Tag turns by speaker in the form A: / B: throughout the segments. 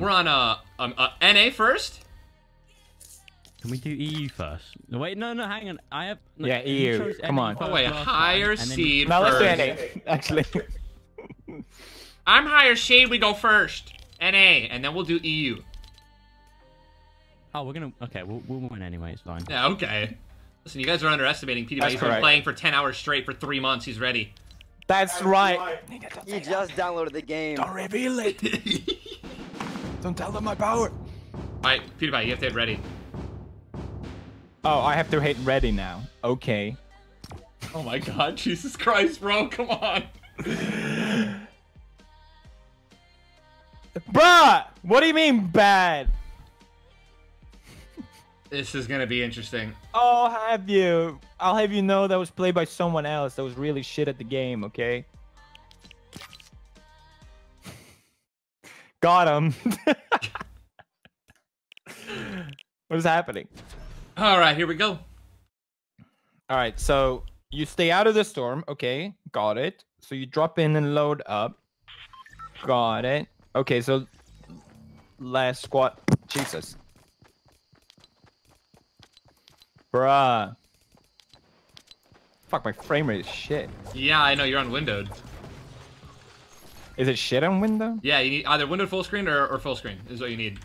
A: We're on a, um, uh NA first.
B: Can we do EU first? No, wait, no, no, hang on. I have. No,
C: Yeah, EU.
B: chose
C: Come
B: NA
C: on.
B: first
A: Oh wait,
B: last
A: higher
B: time, and then-
A: seed
C: Now let's do NA. Actually.
A: I'm higher shade. We go first. NA, and then we'll do EU.
B: Oh, we're gonna. Okay, we'll, we'll win anyway. It's fine.
A: Yeah, okay. Listen, you guys are underestimating PewDiePie.
C: That's
A: He's been playing for 10 hours straight for three months. He's ready.
C: That's right.
D: He just downloaded the game.
C: Don't reveal it. Don't tell them my power.
A: Alright, PewDiePie, you have to hit ready.
C: Oh, I have to hit ready now. Okay.
A: Oh my god, Jesus Christ, bro, come on.
C: Bruh! What do you mean bad?
A: This is gonna be interesting.
C: I'll have you. I'll have you know that was played by someone else that was really shit at the game, okay? Got him. what is happening?
A: Alright, here we go.
C: Alright, so you stay out of the storm, okay? Got it. So you drop in and load up. Got it. Okay, so last squat. Jesus. Bruh. Fuck, my frame rate is shit.
A: Yeah, I know, you're on windowed.
C: Is it shit on window?
A: Yeah, you need either windowed full screen or, or full screen is what you need.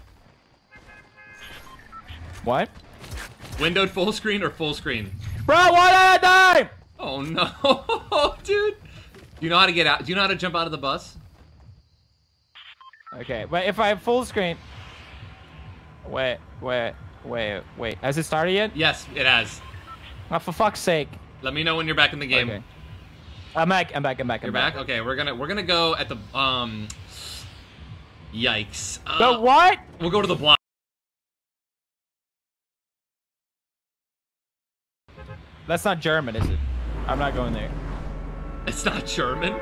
C: What?
A: Windowed full screen or full screen?
C: Bro, why did I die?
A: Oh no, dude. Do you know how to get out? Do you know how to jump out of the bus?
C: Okay, but if I have full screen. Wait, wait, wait, wait. Has it started yet?
A: Yes, it has.
C: Oh, for fuck's sake.
A: Let me know when you're back in the game.
C: Okay. I'm back, I'm back, I'm back, I'm
A: You're back? Okay, we're gonna we're gonna go at the um Yikes. Uh,
C: But what?
A: We'll go to the block.
C: That's not German, is it? I'm not going there.
A: It's not German.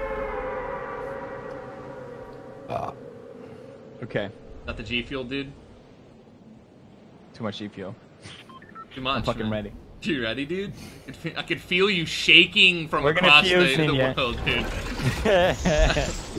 C: Okay.
A: Not the G Fuel, dude.
C: Too much G fuel.
A: Too much.
C: I'm fucking
A: man.
C: ready.
A: You ready, dude? I could I could feel you shaking from
C: We're
A: across the, the world, dude.